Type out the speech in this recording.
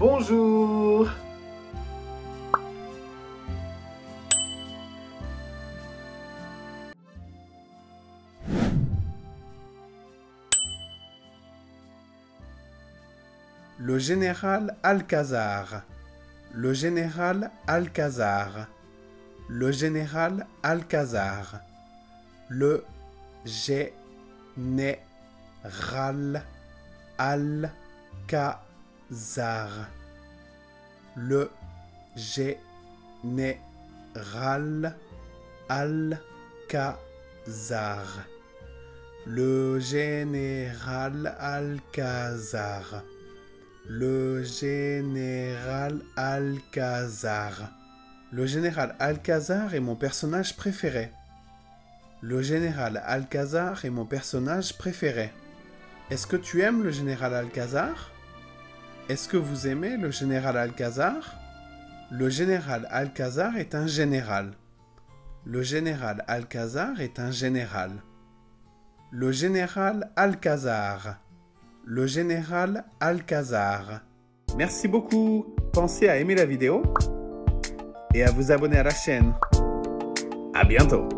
Bonjour Le général Alcazar. Le général Alcazar. Le général Alcazar. Le général Alcazar. Le général Alcazar. Le général Alcazar. Le général Alcazar. Le général Alcazar est mon personnage préféré. Le général Alcazar est mon personnage préféré. Est-ce que tu aimes le général Alcazar Est-ce que vous aimez le général Alcazar? Le général Alcazar est un général. Le général Alcazar est un général. Le général Alcazar. Le général Alcazar. Merci beaucoup. Pensez à aimer la vidéo et à vous abonner à la chaîne. À bientôt.